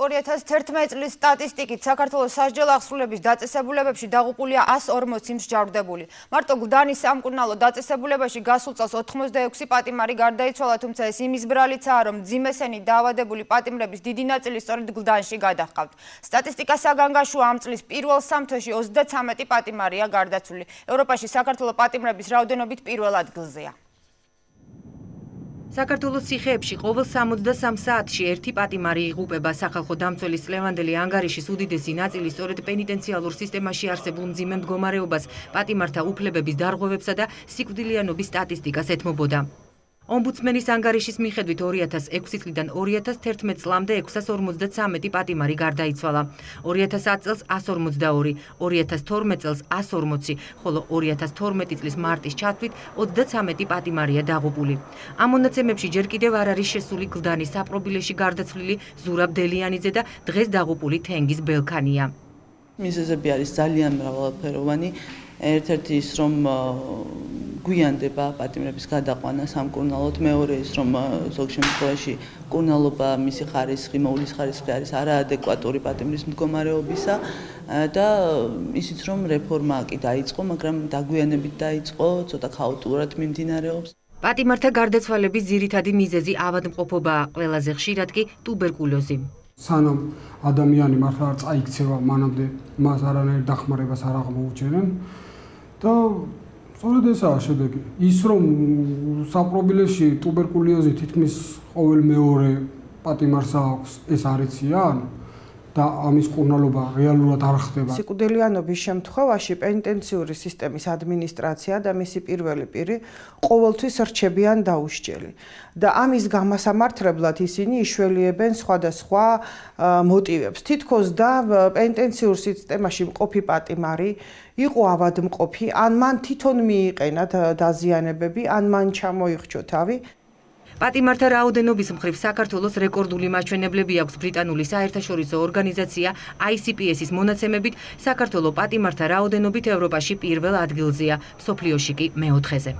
2011 წლის სტატისტიკით საქართველოს სასჯელ აღსრულების დაწესებულებებში დაღუპულია 140 მსჯავრდებული. მარტო გუდანის სამკურნალო დაწესებულებაში გასულ წელს 86 პატიმარი გარდაიცვალა, თუმცა ეს იმის ბრალიცაა, რომ ძიმესენი დაავადებული პატიმრების დიდი ნაწილი სწორედ გუდანში გადაჰყავთ. სტატისტიკას აგანგაშუა ამ წლის პირველ სამ თვეში 33 პატიმარია გარდაცვლილი. ევროპაში საქართველოს პატიმრების რაოდენობით პირველ ადგილზეა. საქართველოს ციხეებში ყოველ 63 საათში ერთი პატიმარი იღუპება. სახალხო დამცველის ლევანდელი ანგარიშის უდიდესი ნაწილი სწორედ პენიტენციალურ სისტემაში არსებულ მძიმე მდგომარეობას პატიმართა უფლებების დარღვევებსა და სიკვდილიანობის სტატისტიკას ეთმობოდა ომბუდსმენის ანგარიშის მიხედვით 2006 წლიდან 2011 წლამდე 653 პატიმარი გარდაიცვალა. 2010 წელს 142, 2012 წელს 140, ხოლო 2012 წლის მარტის ჩათვლით 33 პატიმარია დაღუპული. ამ მონაცემებში ჯერ კიდევ არ არის შესული გლდანის საპრობილეში გარდაცვლილი ზურაბ დელიანიძე და დღეს დაღუპული თენგიზ ბელქანია. მიზეზები არის ძალიან მრავალფეროვანი. ერთ-ერთი ის რომ გვიანდება პატიმრების გადაყვანა სამკურნალოდ. მეორე ის რომ ზოგ შემთხვევაში კურნალობა მისი ხარისხი მოვლის ხარისხი არის არაადეკვატური პატიმრის მდგომარეობისა და ისიც რომ რეფორმა კი დაიწყო მაგრამ დაგვიანებით დაიწყო ცოტა ქაოტურად მიმდინარეობს. პატიმართა გარდაცვალების ძირითადი მიზეზი ავადმყოფობაა ყველაზე ხშირად კი ტუბერკულოზი. სანამ ადამიანი მართლა არ წაიქცევა მანამდე მას არანაირ დახმარებას არ აღმოუჩენენ და სწორედ ესაა შედეგი. ის რომ საპრობილეში ტუბერკულოზი თითქმის ყოველ მეორე პატიმარს აქვს, ეს არიციან? და ამის კურნალობა რეალურად არ ხდება. სიკვდილიანობის შემთხვევაში პენიტენციური სისტემის ადმინისტრაცია და მისი პირველი პირი ყოველთვის რჩებიან დაუსჯელი. და ამის გამასამართლებლად ისინი იშველიებენ სხვადასხვა მოტივებს. თითქოს და პენიტენციურ სისტემაში მყოფი პატიმარი იყო ავადმყოფი, ან მან თვითონ მიიყენა დაზიანებები, ან მან ჩამოიხრჩო თავი პატიმართა რაოდენობის მხრივ საქართველოს რეკორდული მაჩვენებლები აქვს ბრიტანული საერთაშორისო ორგანიზაცია ICPS-ის მონაცემებით საქართველოს პატიმართა რაოდენობით ევროპაში პირველ ადგილზეა, სოფლიოში კი მეოთხეზე.